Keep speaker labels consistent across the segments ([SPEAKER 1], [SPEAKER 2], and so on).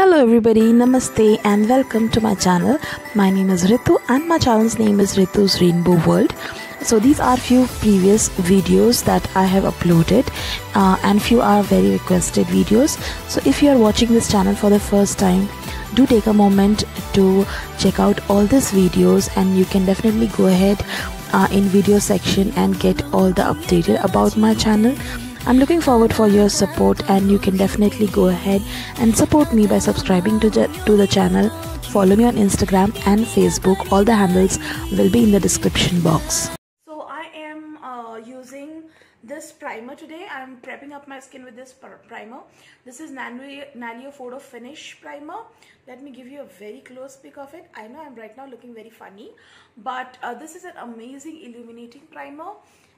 [SPEAKER 1] Hello everybody, namaste and welcome to my channel. My name is Reetu and my channel's name is Reetu's Rainbow World. So these are few previous videos that I have uploaded uh, and few are very requested videos. So if you are watching this channel for the first time, do take a moment to check out all these videos and you can definitely go ahead uh, in video section and get all the updated about my channel I'm looking forward for your support and you can definitely go ahead and support me by subscribing to, to the channel. Follow me on Instagram and Facebook. All the handles will be in the description box.
[SPEAKER 2] So I am uh, using this primer today. I'm prepping up my skin with this primer. This is Naleo Photo Finish Primer. Let me give you a very close pic of it. I know I'm right now looking very funny, but uh, this is an amazing illuminating primer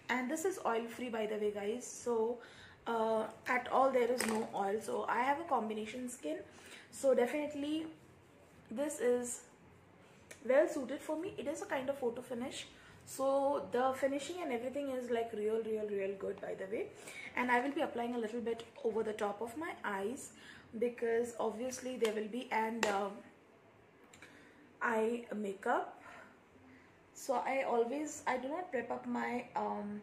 [SPEAKER 2] and this is oil free by the way guys. So uh, at all there is no oil. So I have a combination skin. So definitely this is well suited for me. It is a kind of photo finish. So the finishing and everything is like real real real good by the way. And I will be applying a little bit over the top of my eyes because obviously there will be and uh, eye makeup so I always I do not prep up my um,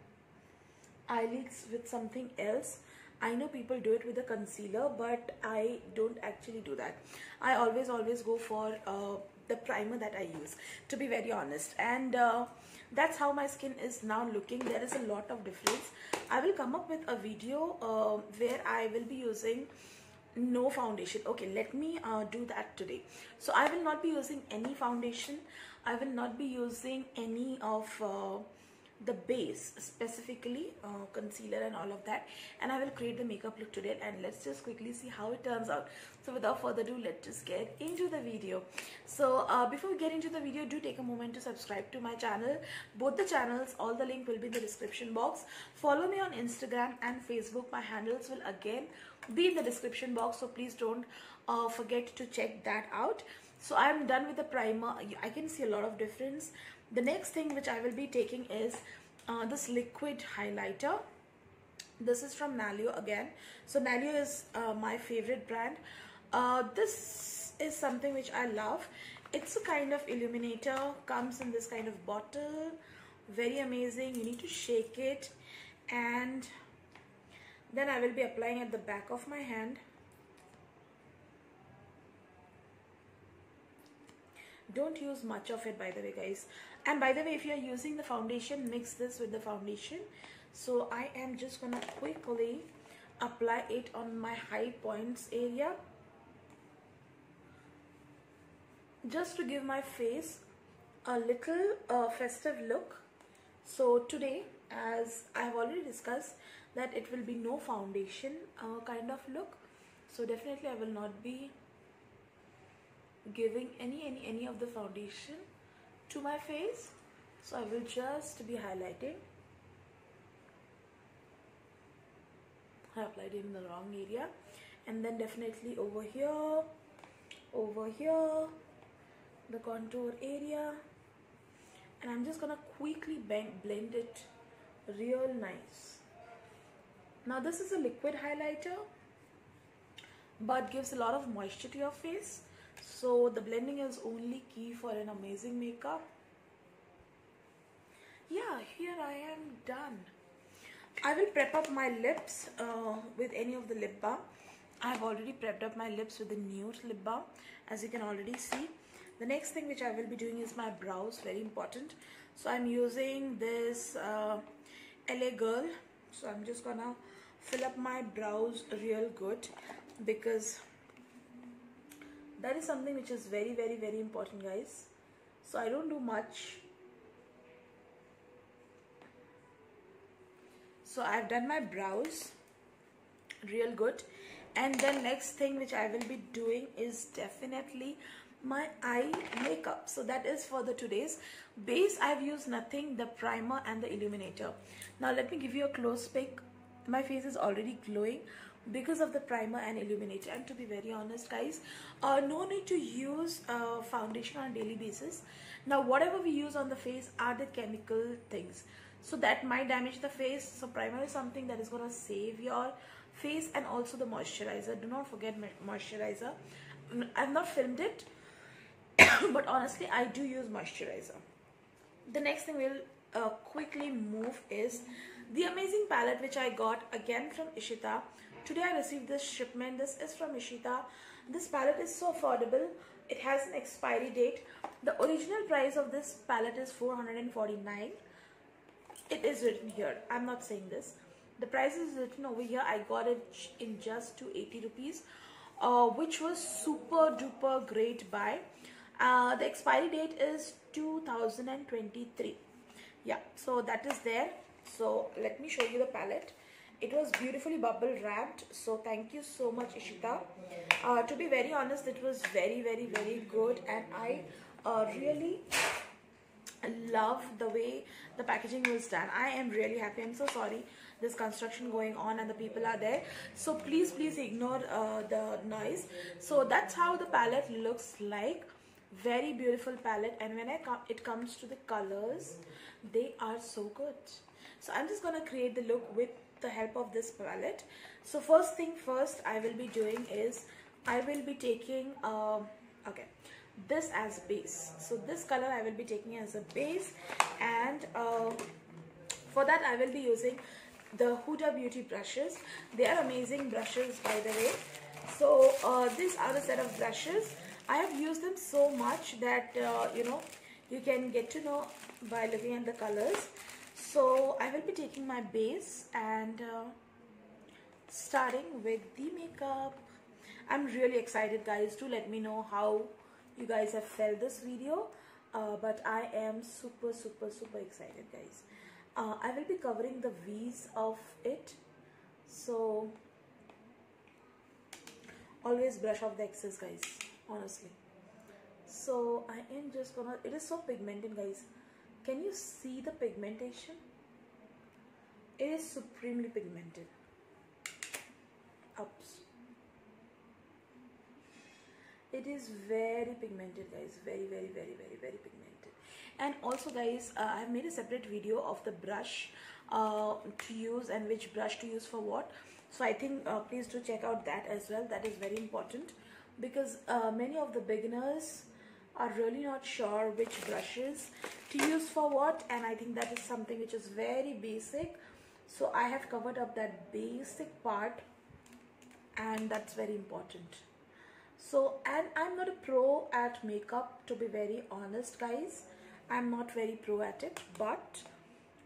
[SPEAKER 2] eyelids with something else. I know people do it with a concealer but I don't actually do that. I always always go for uh, the primer that I use to be very honest. And uh, that's how my skin is now looking. There is a lot of difference. I will come up with a video uh, where I will be using no foundation. Okay let me uh, do that today. So I will not be using any foundation I will not be using any of uh, the base specifically uh, concealer and all of that. And I will create the makeup look today and let's just quickly see how it turns out. So without further ado let's just get into the video. So uh, before we get into the video do take a moment to subscribe to my channel. Both the channels all the link will be in the description box. Follow me on Instagram and Facebook. My handles will again be in the description box. So please don't uh, forget to check that out so I'm done with the primer. I can see a lot of difference. The next thing which I will be taking is uh, this liquid highlighter. This is from Naleo again. So Naleo is uh, my favorite brand. Uh, this is something which I love. It's a kind of illuminator comes in this kind of bottle. Very amazing. You need to shake it. And then I will be applying at the back of my hand don't use much of it by the way guys. And by the way if you're using the foundation mix this with the foundation. So I am just gonna quickly apply it on my high points area. Just to give my face a little uh, festive look. So today as I have already discussed that it will be no foundation uh, kind of look. So definitely I will not be giving any any any of the foundation to my face. So I will just be highlighting. I applied it in the wrong area. And then definitely over here over here the contour area. And I'm just gonna quickly blend it real nice. Now this is a liquid highlighter but gives a lot of moisture to your face so the blending is only key for an amazing makeup? Yeah here I am done. I will prep up my lips uh, with any of the lip balm. I've already prepped up my lips with the nude lip balm as you can already see. The next thing which I will be doing is my brows very important. So I'm using this uh, LA Girl. So I'm just gonna fill up my brows real good because that is something which is very very very important guys. So I don't do much. So I've done my brows real good. And then next thing which I will be doing is definitely my eye makeup. So that is for the today's. Base I've used nothing. The primer and the illuminator. Now let me give you a close pick my face is already glowing because of the primer and illuminator. And to be very honest guys uh, no need to use uh, foundation on daily basis. Now whatever we use on the face are the chemical things. So that might damage the face. So primer is something that is going to save your face and also the moisturizer. Do not forget moisturizer. I've not filmed it but honestly I do use moisturizer. The next thing we'll uh, quickly move is the amazing palette which I got again from Ishita. Today I received this shipment. This is from Ishita. This palette is so affordable. It has an expiry date. The original price of this palette is 449 it is written here. I'm not saying this. The price is written over here. I got it in just 280 rupees uh, which was super duper great buy. Uh, the expiry date is 2023 yeah so that is there so let me show you the palette. It was beautifully bubble wrapped so thank you so much ishita. Uh, to be very honest it was very very very good and i uh, really love the way the packaging was done. I am really happy. I'm so sorry this construction going on and the people are there. So please please ignore uh, the noise. So that's how the palette looks like. Very beautiful palette and when I come it comes to the colors they are so good so I'm just gonna create the look with the help of this palette. So first thing first I will be doing is I will be taking uh, okay this as base. So this color I will be taking as a base and uh, for that I will be using the Huda Beauty brushes. They are amazing brushes by the way. So uh, these are the set of brushes. I have used them so much that uh, you know you can get to know by looking at the colors so I will be taking my base and uh, starting with the makeup. I'm really excited guys to let me know how you guys have felt this video. Uh, but I am super super super excited guys. Uh, I will be covering the V's of it. So always brush off the excess guys honestly. So I am just gonna it is so pigmented guys can you see the pigmentation? It is supremely pigmented. Ups it is very pigmented guys. Very very very very very pigmented. And also guys uh, i have made a separate video of the brush uh, to use and which brush to use for what. So i think uh, please do check out that as well. That is very important because uh, many of the beginners are really not sure which brushes to use for what and i think that is something which is very basic. So i have covered up that basic part and that's very important. So and i'm not a pro at makeup to be very honest guys. I'm not very pro at it but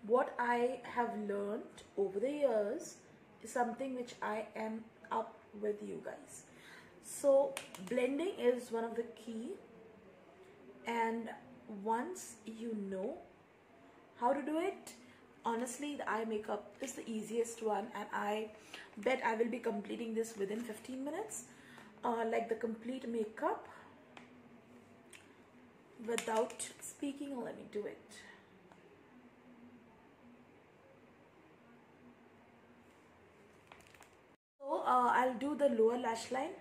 [SPEAKER 2] what i have learned over the years is something which i am up with you guys. So blending is one of the key and once you know how to do it honestly the eye makeup is the easiest one. And i bet i will be completing this within 15 minutes. Uh, like the complete makeup without speaking let me do it. So uh, I'll do the lower lash line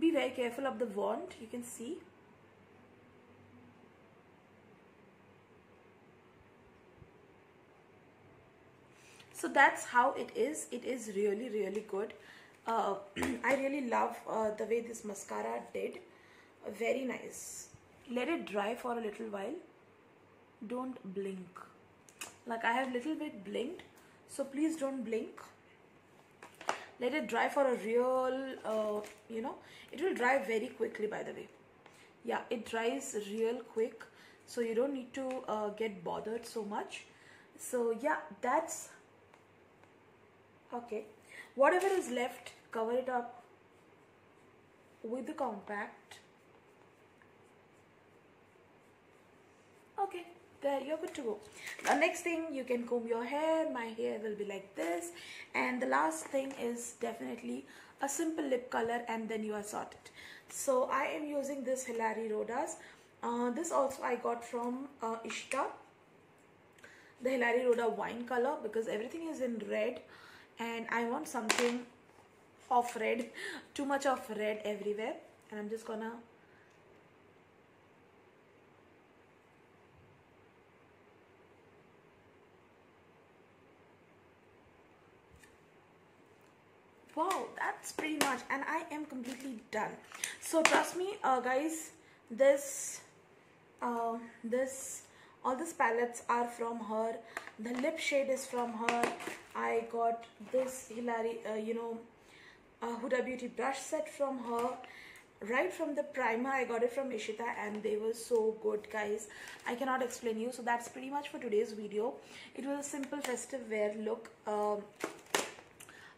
[SPEAKER 2] be very careful of the wand you can see. So that's how it is. It is really really good. Uh, I really love uh, the way this mascara did. Very nice. Let it dry for a little while. Don't blink. Like I have little bit blinked so please don't blink let it dry for a real uh, you know it will dry very quickly by the way. Yeah it dries real quick so you don't need to uh, get bothered so much. So yeah that's okay. Whatever is left cover it up with the compact okay you're good to go. The next thing you can comb your hair. My hair will be like this. And the last thing is definitely a simple lip color and then you are sorted. So I am using this Hilary Rodas. Uh, this also I got from uh, Ishita the Hilary Rhoda wine color because everything is in red and I want something of red. Too much of red everywhere. And I'm just gonna wow that's pretty much and i am completely done. So trust me uh, guys this uh, this all these palettes are from her. The lip shade is from her. I got this hilary uh, you know uh, huda beauty brush set from her. Right from the primer i got it from ishita and they were so good guys. I cannot explain you so that's pretty much for today's video. It was a simple festive wear look. Um,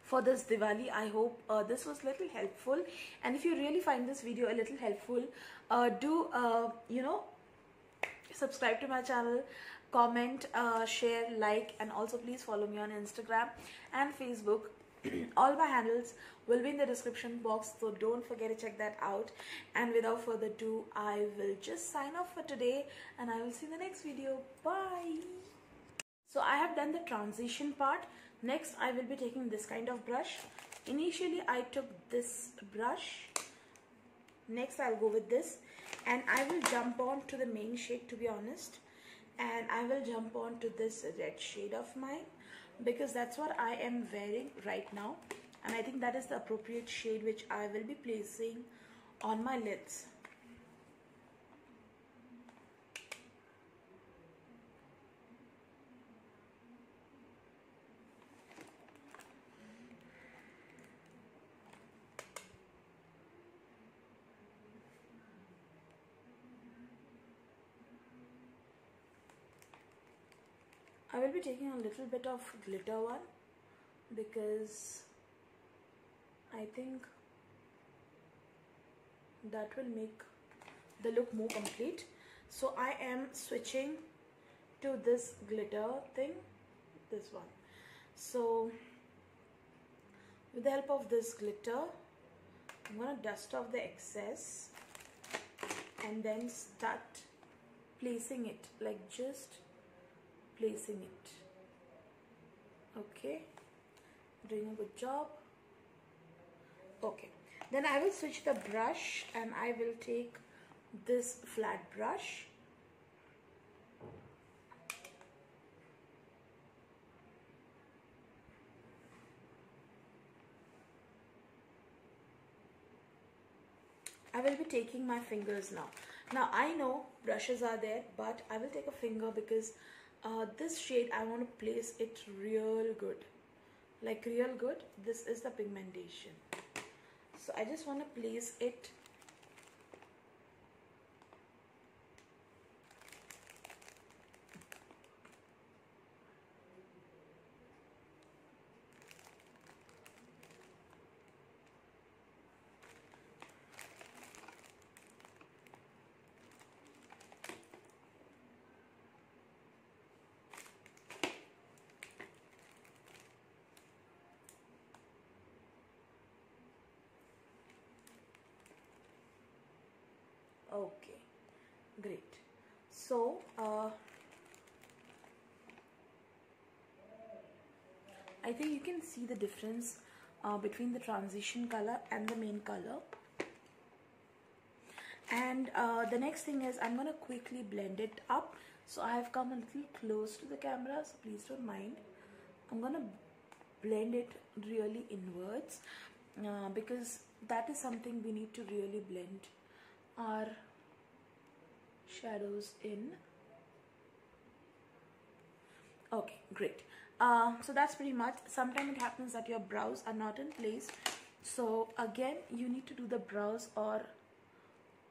[SPEAKER 2] for this Diwali. I hope uh, this was little helpful and if you really find this video a little helpful, uh, do uh, you know subscribe to my channel, comment, uh, share, like and also please follow me on Instagram and Facebook. All my handles will be in the description box so don't forget to check that out and without further ado I will just sign off for today and I will see you in the next video. Bye! So I have done the transition part Next, I will be taking this kind of brush. Initially, I took this brush. Next, I'll go with this. And I will jump on to the main shade, to be honest. And I will jump on to this red shade of mine. Because that's what I am wearing right now. And I think that is the appropriate shade which I will be placing on my lids. I will be taking a little bit of glitter one because I think that will make the look more complete. So I am switching to this glitter thing this one. So with the help of this glitter I'm gonna dust off the excess and then start placing it like just placing it. Okay? Doing a good job. Okay. Then I will switch the brush and I will take this flat brush. I will be taking my fingers now. Now I know brushes are there but I will take a finger because uh, this shade I want to place it real good. Like real good this is the pigmentation. So I just want to place it okay great so uh, I think you can see the difference uh, between the transition color and the main color. And uh, the next thing is I'm gonna quickly blend it up. So I have come a little close to the camera so please don't mind. I'm gonna blend it really inwards uh, because that is something we need to really blend our shadows in okay great. Uh, so that's pretty much sometimes it happens that your brows are not in place. So again you need to do the brows or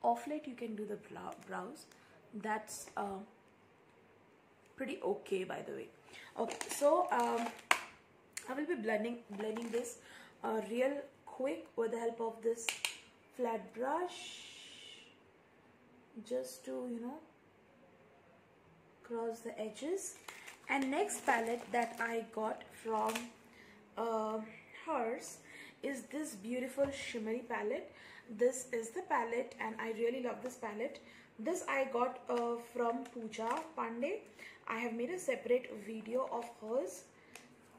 [SPEAKER 2] off late you can do the brows. That's uh, pretty okay by the way. Okay so um, I will be blending blending this uh, real quick with the help of this flat brush. Just to you know cross the edges and next palette that I got from uh, hers is this beautiful shimmery palette. This is the palette and I really love this palette. This I got uh, from Pooja Pandey. I have made a separate video of hers.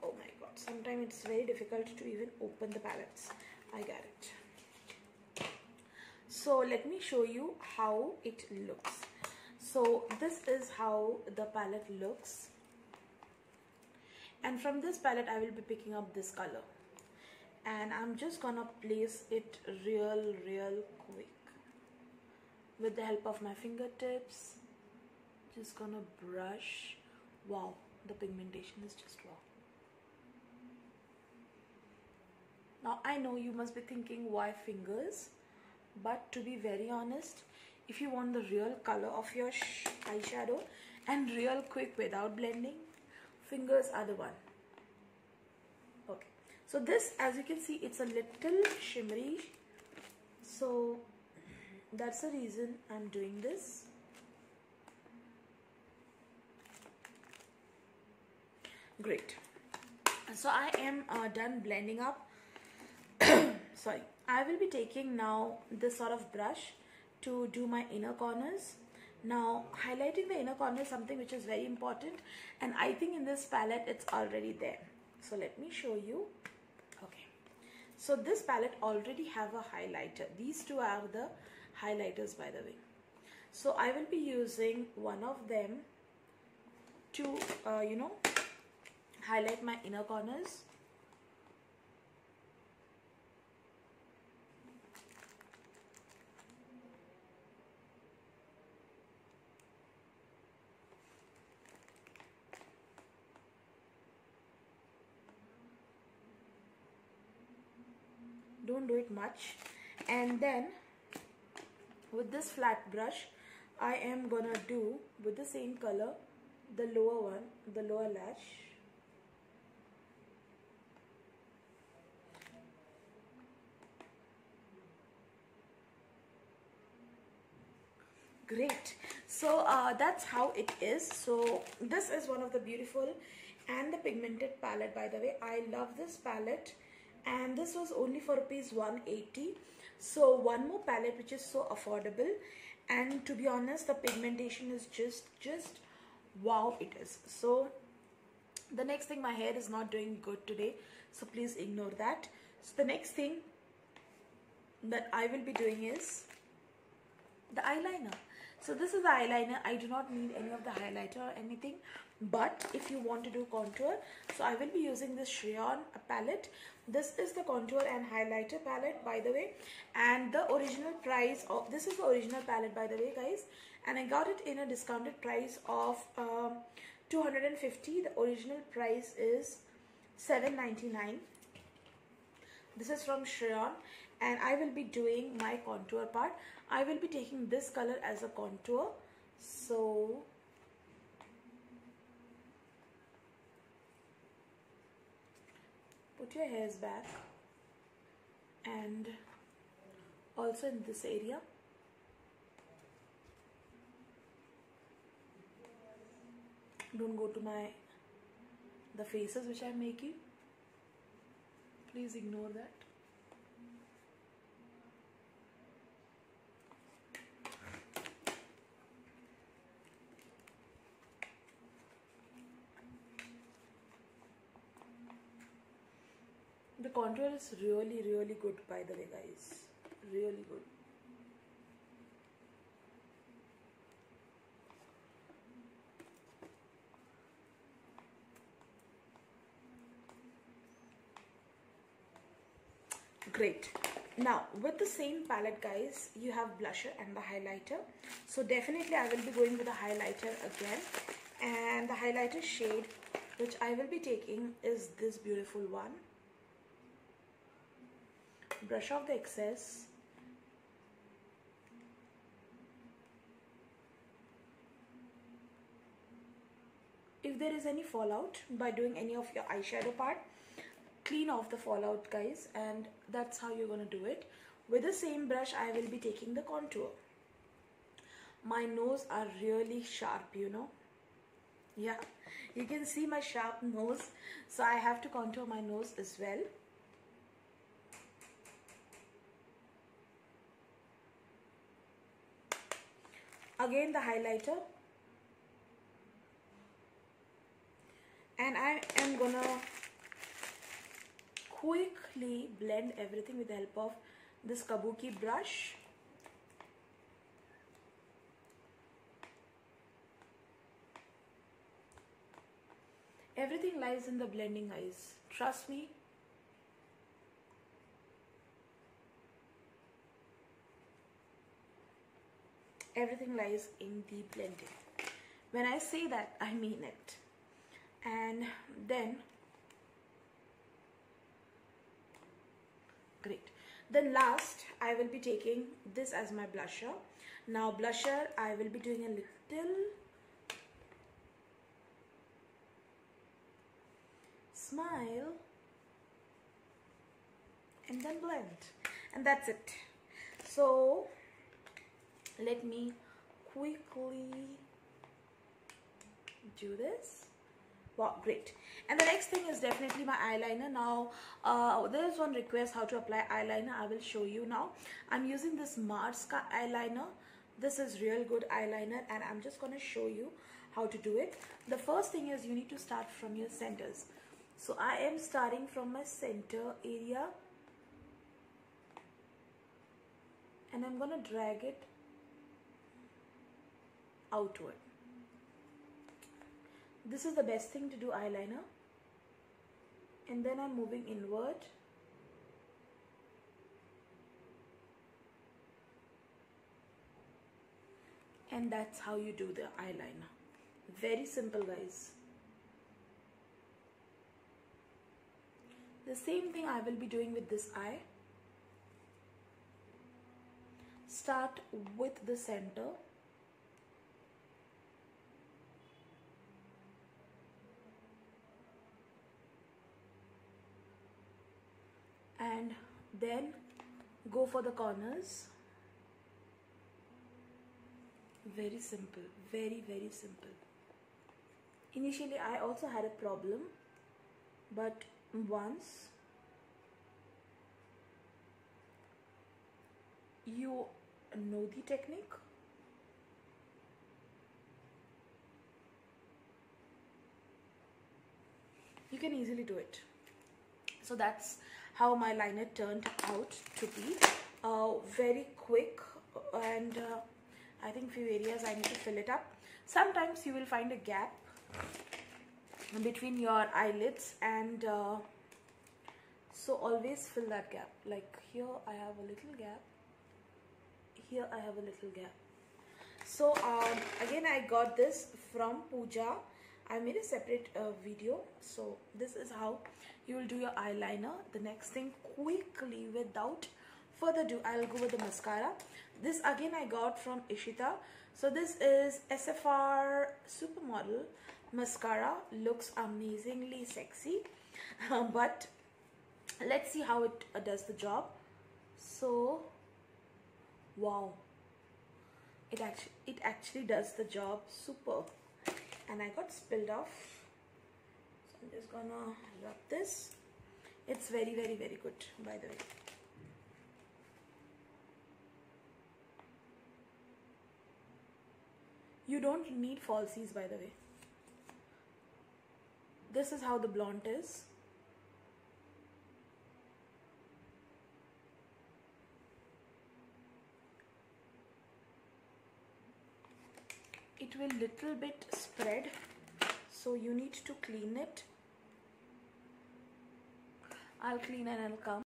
[SPEAKER 2] Oh my god sometimes it's very difficult to even open the palettes. I got it. So let me show you how it looks. So this is how the palette looks and from this palette I will be picking up this color. And I'm just gonna place it real real quick. With the help of my fingertips. Just gonna brush. Wow the pigmentation is just wow. Now I know you must be thinking why fingers? But to be very honest if you want the real color of your eyeshadow and real quick without blending fingers are the one. Okay. So this as you can see it's a little shimmery. So that's the reason I'm doing this. Great. So I am uh, done blending up. Sorry. I will be taking now this sort of brush to do my inner corners now highlighting the inner corner is something which is very important and I think in this palette it's already there. So let me show you. Okay. So this palette already have a highlighter. These two are the highlighters by the way. So I will be using one of them to uh, you know highlight my inner corners don't do it much. And then with this flat brush I am gonna do with the same color the lower one the lower lash. Great. So uh, that's how it is. So this is one of the beautiful and the pigmented palette by the way. I love this palette and this was only for rupees 180 so one more palette which is so affordable. And to be honest the pigmentation is just just wow it is. So the next thing my hair is not doing good today. So please ignore that. So the next thing that I will be doing is the eyeliner so this is the eyeliner. I do not need any of the highlighter or anything. But if you want to do contour so I will be using this Shryon palette. This is the contour and highlighter palette by the way. And the original price of this is the original palette by the way guys. And I got it in a discounted price of um, 250 the original price is 7.99 this is from Shryon and I will be doing my contour part I will be taking this color as a contour. So put your hairs back and also in this area. Don't go to my the faces which I'm making please ignore that the contour is really really good by the way guys. Really good. Great. Now with the same palette guys you have blusher and the highlighter. So definitely I will be going with the highlighter again. And the highlighter shade which I will be taking is this beautiful one brush off the excess. If there is any fallout by doing any of your eyeshadow part clean off the fallout guys and that's how you're gonna do it. With the same brush I will be taking the contour. My nose are really sharp you know? Yeah. You can see my sharp nose so I have to contour my nose as well again the highlighter. And I am gonna quickly blend everything with the help of this kabuki brush. Everything lies in the blending eyes trust me everything lies in the blending. When i say that i mean it. And then great. Then last I will be taking this as my blusher. Now blusher I will be doing a little smile and then blend. And that's it. So let me quickly do this. Wow great. And the next thing is definitely my eyeliner. Now uh, there is one request how to apply eyeliner. I will show you now. I'm using this Mars eyeliner. This is real good eyeliner and I'm just gonna show you how to do it. The first thing is you need to start from your centers. So I am starting from my center area and I'm gonna drag it outward. This is the best thing to do eyeliner. And then I'm moving inward. And that's how you do the eyeliner. Very simple guys. The same thing I will be doing with this eye. Start with the center and then go for the corners. Very simple very very simple. Initially I also had a problem but once you know the technique you can easily do it. So that's how my liner turned out to be. Uh, very quick and uh, I think few areas I need to fill it up. Sometimes you will find a gap between your eyelids and uh, so always fill that gap. Like here I have a little gap. Here I have a little gap. So um, again I got this from Pooja. I made a separate uh, video. So this is how you will do your eyeliner. The next thing quickly without further ado I'll go with the mascara. This again I got from Ishita. So this is SFR supermodel mascara. Looks amazingly sexy. But let's see how it uh, does the job. So wow. It actually it actually does the job super and I got spilled off I'm just gonna rub this. It's very very very good by the way. You don't need falsies by the way. This is how the blonde is. It will little bit spread so you need to clean it I'll clean and I'll come